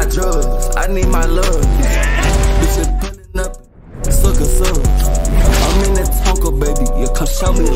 my drugs, I need my love. Bitches pulling up, sucker, suck. I'm in that Tonka, baby, you come show me.